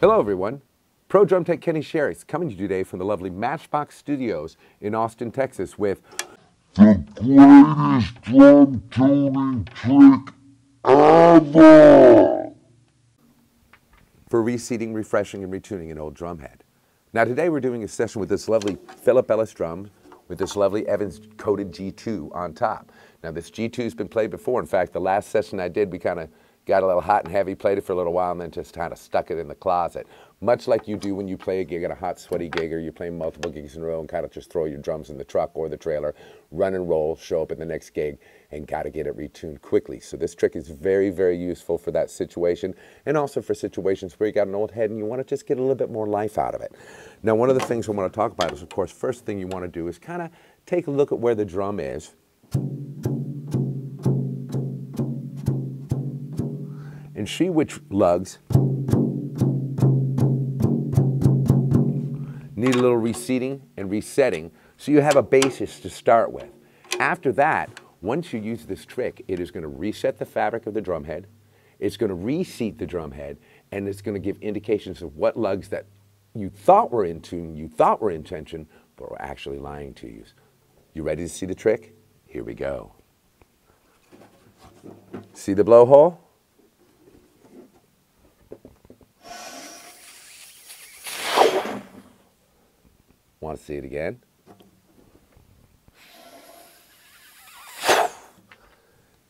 Hello, everyone. Pro Drum Tech Kenny Sharretts coming to you today from the lovely Matchbox Studios in Austin, Texas with the greatest drum tuning trick ever! for reseating, refreshing, and retuning an old drum head. Now, today we're doing a session with this lovely Philip Ellis drum with this lovely Evans coated G2 on top. Now, this G2 has been played before. In fact, the last session I did, we kind of got a little hot and heavy, played it for a little while, and then just kind of stuck it in the closet. Much like you do when you play a gig at a hot, sweaty gig, or you're playing multiple gigs in a row and kind of just throw your drums in the truck or the trailer, run and roll, show up at the next gig, and got to get it retuned quickly. So this trick is very, very useful for that situation, and also for situations where you got an old head and you want to just get a little bit more life out of it. Now, one of the things I want to talk about is, of course, first thing you want to do is kind of take a look at where the drum is. And see which lugs need a little reseating and resetting so you have a basis to start with. After that, once you use this trick, it is going to reset the fabric of the drum head, it's going to reseat the drum head, and it's going to give indications of what lugs that you thought were in tune, you thought were in tension, but were actually lying to you. You ready to see the trick? Here we go. See the blowhole? Want to see it again?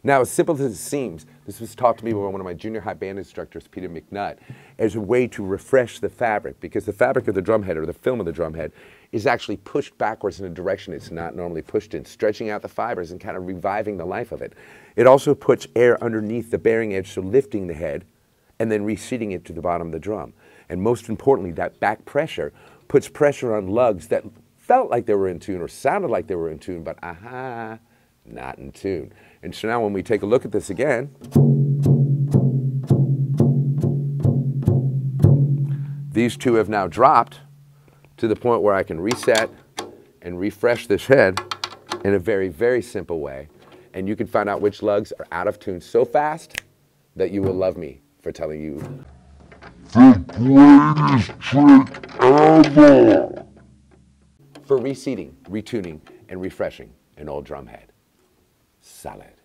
Now, as simple as it seems, this was taught to me by one of my junior high band instructors, Peter McNutt, as a way to refresh the fabric because the fabric of the drumhead or the film of the drumhead is actually pushed backwards in a direction it's not normally pushed in, stretching out the fibers and kind of reviving the life of it. It also puts air underneath the bearing edge, so lifting the head and then reseating it to the bottom of the drum. And most importantly, that back pressure puts pressure on lugs that felt like they were in tune or sounded like they were in tune, but aha, not in tune. And so now when we take a look at this again, these two have now dropped to the point where I can reset and refresh this head in a very, very simple way. And you can find out which lugs are out of tune so fast that you will love me for telling you The greatest trick for reseating, retuning, and refreshing an old drum head. Salad.